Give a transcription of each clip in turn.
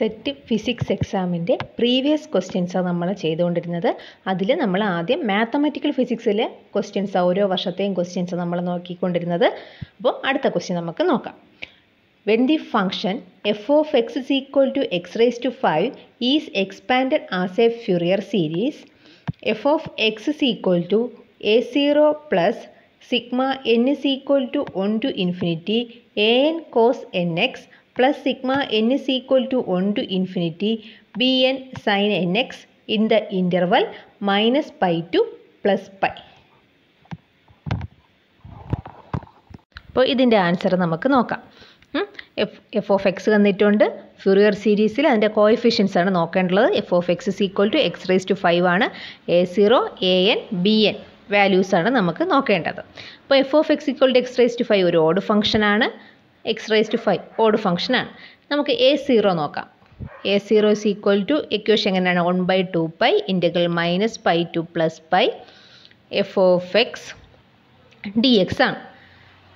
Set physics എക്സാമിന്റെ previous ക്വസ്റ്റ്യൻസാണ് നമ്മൾ ചെയ്തുകൊണ്ടിരുന്നത്. അതിൽ നമ്മൾ ആദ്യം മാത്തമാറ്റിക്കൽ ഫിസിക്സിലെ ക്വസ്റ്റ്യൻസ് ഓരോ വർഷത്തെയും ക്വസ്റ്റ്യൻസ് നമ്മൾ നോക്കിക്കൊണ്ടിരുന്നത്. അപ്പോൾ അടുത്ത ക്വസ്റ്റ്യൻ നമുക്ക് നോക്കാം. When the function f of x is equal to x raise to five is expanded as a Fourier series f of x is equal to a zero plus sigma n is equal to one to infinity a n cos n x plus sigma n is equal to one to infinity b n sine n x in the interval minus pi to plus pi അപ്പോൾ ഇതിന്റെ answer നമുക്ക് നോക്കാം. F F of X തന്നിട്ടുണ്ട് Fourier സീരീസിൽ അതിന്റെ coefficients ആണ് നോക്കേണ്ടത്. F of x is equal to x raise to five ആണ്. A zero a n b n values ആണ് നമുക്ക് നോക്കേണ്ടത്. അപ്പോൾ f of x equal to x raise to five ഒരു ഓഡ് ഫംഗ്ഷനാണ് x raise to five odd ഫംഗ്ഷനാണ് നമുക്ക് A zero നോക്കാം. A zero is equal to equation എങ്ങനെയാണ്? One by two pi integral minus pi to plus pi F of X D X ആണ്.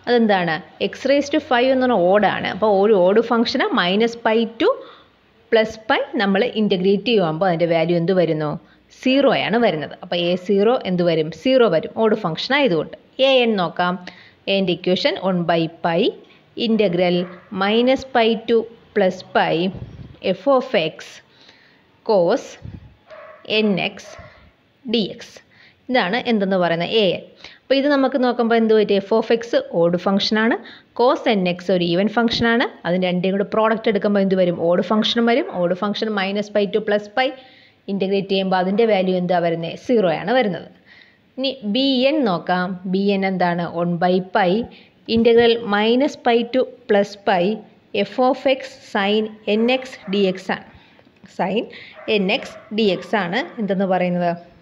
അതെന്താണ്? X raise to five എന്ന് പറഞ്ഞാൽ ഓടാണ് അപ്പോൾ ഒരു ഓഡ് ഫംഗ്ഷന് minus pi to plus pi നമ്മൾ integrate ചെയ്യുമ്പോൾ അതിന്റെ വാല്യൂ എന്ത് വരുന്നു? സീറോ ആണ് വരുന്നത്. അപ്പോൾ എ സീറോ എന്ത് വരും? സീറോ വരും. ഓഡ് ഫംഗ്ഷൻ ആയതുകൊണ്ട്. എ എൻ നോക്കാം. എന്റെ equation one by pi integral minus pi to plus pi f of x cos n x d x ഇതാണ് എന്തെന്ന് പറയുന്നത് എ എൻ അപ്പോൾ ഇത് നമുക്ക് നോക്കുമ്പോൾ എന്ത് പറ്റും? എഫ് ഓഫ് എക്സ് ഓഡ് ഫംഗ്ഷനാണ് കോസ് എൻ എക്സ് ഒരു ഈവൻ ഫംഗ്ഷനാണ് അതിന് രണ്ടും കൂടെ പ്രോഡക്റ്റ് എടുക്കുമ്പോൾ എന്ത് വരും? ഓഡ് ഫംഗ്ഷനും വരും. Odd function minus pi to plus pi integrate ചെയ്യുമ്പോൾ അതിന്റെ വാല്യൂ എന്താ വരുന്നത് സീറോ ആണ് വരുന്നത്. ഇനി ബി എൻ നോക്കാം. ബി എൻ എന്താണ്? One by pi integral minus pi to plus pi f of x sine n x d x ആണ്. Sine n x d x ആണ് എന്തെന്ന് പറയുന്നത്?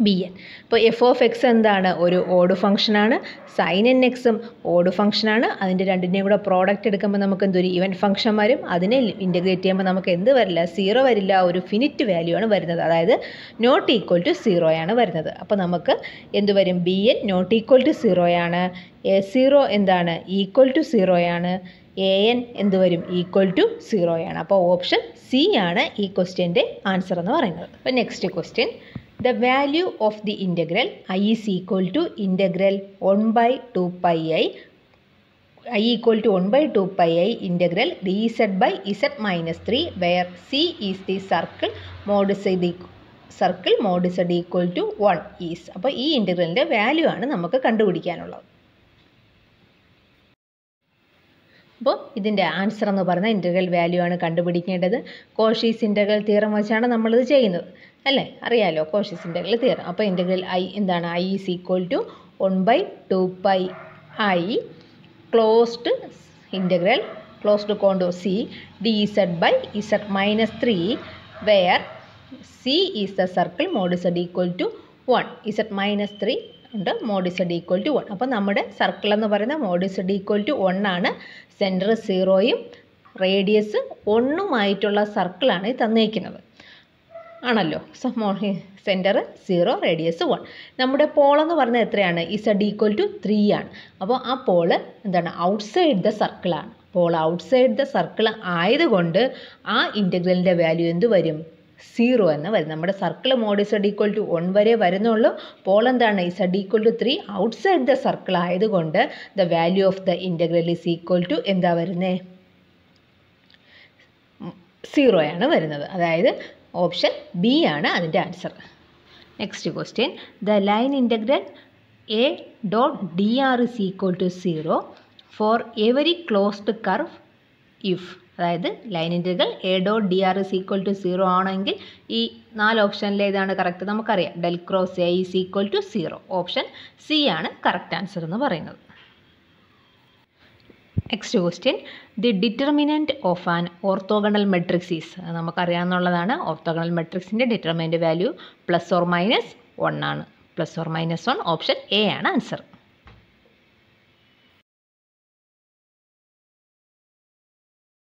ബി എൻ ഇപ്പോൾ എഫ് ഓഫ് എക്സ് എന്താണ്? ഒരു odd ഫംഗ്ഷനാണ് സൈൻ എൻ എക്സും ഓഡ് ഫംഗ്ഷനാണ് അതിന്റെ രണ്ടിന്റെയും കൂടെ പ്രോഡക്റ്റ് എടുക്കുമ്പോൾ നമുക്ക് എന്തൊരു ഇവൻ ഫംഗ്ഷൻ വരും? അതിനെ ഇന്റഗ്രേറ്റ് ചെയ്യുമ്പോൾ നമുക്ക് എന്ത് വരില്ല? സീറോ വരില്ല. ഒരു ഫിനിറ്റ് വാല്യൂ ആണ് വരുന്നത്. അതായത് നോട്ട് ഈക്വൽ ടു സീറോയാണ് വരുന്നത്. അപ്പോൾ നമുക്ക് എന്ത് വരും? B n not equal to സീറോയാണ് A zero എന്താണ്? ഈക്വൽ ടു സീറോയാണ് എ എൻ എന്ത് വരും? ഈക്വൽ ടു സീറോയാണ് അപ്പോൾ ഓപ്ഷൻ സി ആണ് ഈ ക്വസ്റ്റ്യന്റെ ആൻസർ എന്ന് പറയുന്നത്. അപ്പോൾ next question the value of the integral i is equal to integral 1 by 2 pi i i equal to 1 by 2 pi i integral dz by z minus 3 where c is the circle mod z the circle mod z equal to one is അപ്പോൾ ഈ ഇന്റഗ്രലിന്റെ value ആണ് നമുക്ക് കണ്ടുപിടിക്കാനുള്ളത് അപ്പോൾ ഇതിന്റെ answer എന്ന് പറയുന്നത് integral value ആണ് കണ്ടുപിടിക്കേണ്ടത്. കോഷീസ് ഇന്റഗ്രൽ തീറം വെച്ചാണ് നമ്മളിത് ചെയ്യുന്നത്. അല്ലേ? അറിയാലോ കോഷീസ് ഇന്റഗ്രൽ തീറം അപ്പോൾ ഇന്റഗ്രൽ ഐ എന്താണ്? I is equal to one by two pi I closed integral closed contour C D Z by Z minus three where C is the circle mod Z equal to one Z minus three ഉണ്ട്. Mod Z equal to one അപ്പോൾ നമ്മുടെ circle എന്ന് പറയുന്ന mod Z equal to one ആണ് centre സീറോയും radius ഒന്നുമായിട്ടുള്ള സർക്കിളാണ് ഈ തന്നിരിക്കുന്നത്. ആണല്ലോ? സെന്റർ സീറോ റേഡിയസ് വൺ നമ്മുടെ പോളെന്ന് പറഞ്ഞാൽ എത്രയാണ്? ഇസഡ് ഈക്വൽ ടു ത്രീ ആണ്. അപ്പോൾ ആ പോൾ എന്താണ്? ഔട്ട്സൈഡ് ദ സർക്കിളാണ് പോൾ ഔട്ട്സൈഡ് ദ സർക്കിൾ ആയതുകൊണ്ട് ആ ഇന്റഗ്രലിന്റെ വാല്യൂ എന്ത് വരും? സീറോ എന്ന് വരും. നമ്മുടെ circle mod Z equal to one വരെ വരുന്നുള്ളൂ. പോൾ എന്താണ്? Z equal to three outside the circle ആയതുകൊണ്ട് the value of the integral is equal to എന്താ വരുന്നത് സീറോയാണ് വരുന്നത്. അതായത് ഓപ്ഷൻ ബി ആണ് അതിന്റെ answer. Next question the line integral A dot D R is equal to zero for every closed curve if അതായത് line integral A dot D R is equal to zero ആണെങ്കിൽ ഈ നാല് ഓപ്ഷനിൽ ഏതാണ് correct നമുക്കറിയാം. Del cross A is equal to zero option C ആണ് correct answer എന്ന് പറയുന്നത്. Next question the determinant of an orthogonal matrix is നമുക്കറിയാവുന്നതാണ്. ഓർത്തോഗണൽ മെട്രിക്സിന്റെ determinant value plus or minus one ആണ്. Plus or minus one option A ആണ് answer